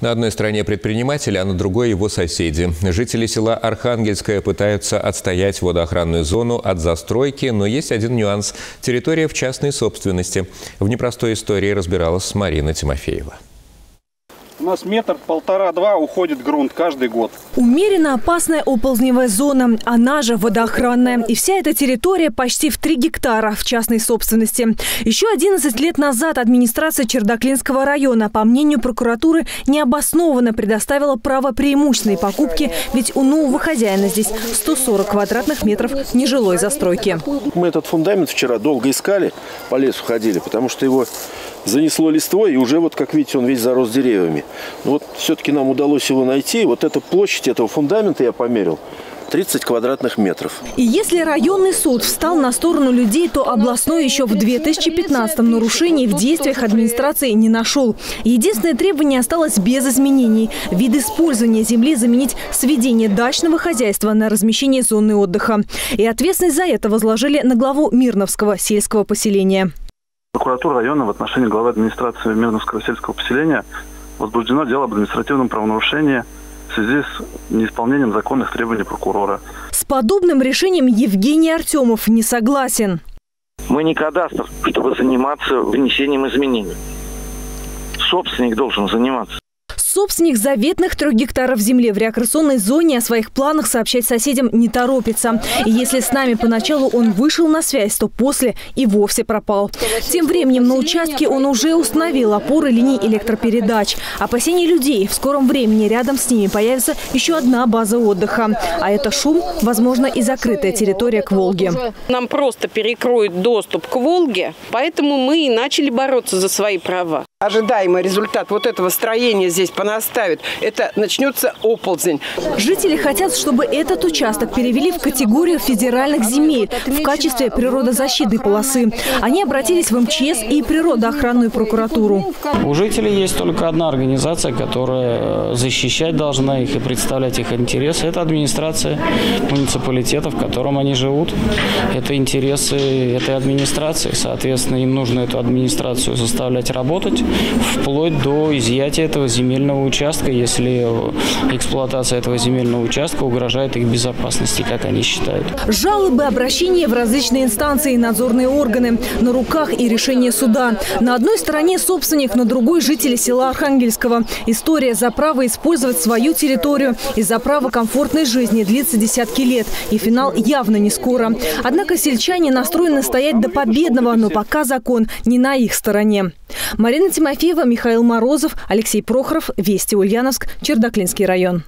На одной стороне предприниматели, а на другой его соседи. Жители села Архангельское пытаются отстоять водоохранную зону от застройки, но есть один нюанс – территория в частной собственности. В непростой истории разбиралась Марина Тимофеева. У нас метр, полтора-два уходит грунт каждый год. Умеренно опасная оползневая зона, она же водоохранная. И вся эта территория почти в 3 гектара в частной собственности. Еще 11 лет назад администрация Чердаклинского района, по мнению прокуратуры, необоснованно предоставила право преимущественной покупки, ведь у нового хозяина здесь 140 квадратных метров нежилой застройки. Мы этот фундамент вчера долго искали, по лесу ходили, потому что его занесло листвой, и уже вот, как видите, он весь зарос деревьями. Но вот все-таки нам удалось его найти. Вот эта площадь этого фундамента я померил. 30 квадратных метров. И если районный суд встал на сторону людей, то областной еще в 2015 нарушений в действиях администрации не нашел. Единственное требование осталось без изменений. Вид использования земли заменить сведение дачного хозяйства на размещение зоны отдыха. И ответственность за это возложили на главу Мирновского сельского поселения. Прокуратура района в отношении главы администрации Мирновского сельского поселения возбуждено дело об административном правонарушении в связи с неисполнением законных требований прокурора. С подобным решением Евгений Артемов не согласен. Мы не кадастр, чтобы заниматься внесением изменений. Собственник должен заниматься. Собственник заветных трех гектаров земли в рекреационной зоне о своих планах сообщать соседям не торопится. И если с нами поначалу он вышел на связь, то после и вовсе пропал. Тем временем на участке он уже установил опоры линий электропередач. Опасения людей. В скором времени рядом с ними появится еще одна база отдыха. А это шум, возможно, и закрытая территория к Волге. Нам просто перекроют доступ к Волге, поэтому мы и начали бороться за свои права. Ожидаемый результат вот этого строения здесь понаставит, это начнется оползень. Жители хотят, чтобы этот участок перевели в категорию федеральных земель в качестве природозащитной полосы. Они обратились в МЧС и природоохранную прокуратуру. У жителей есть только одна организация, которая э, защищать должна их и представлять их интересы. Это администрация муниципалитета, в котором они живут. Это интересы этой администрации. Соответственно, им нужно эту администрацию заставлять работать вплоть до изъятия этого земельного участка, если эксплуатация этого земельного участка угрожает их безопасности, как они считают. Жалобы, обращения в различные инстанции и надзорные органы. На руках и решение суда. На одной стороне собственник, на другой жители села Архангельского. История за право использовать свою территорию и за право комфортной жизни длится десятки лет. И финал явно не скоро. Однако сельчане настроены стоять до победного, но пока закон не на их стороне. Марина Тимофеева, Михаил Морозов, Алексей Прохоров, Вести Ульяновск, Чердаклинский район.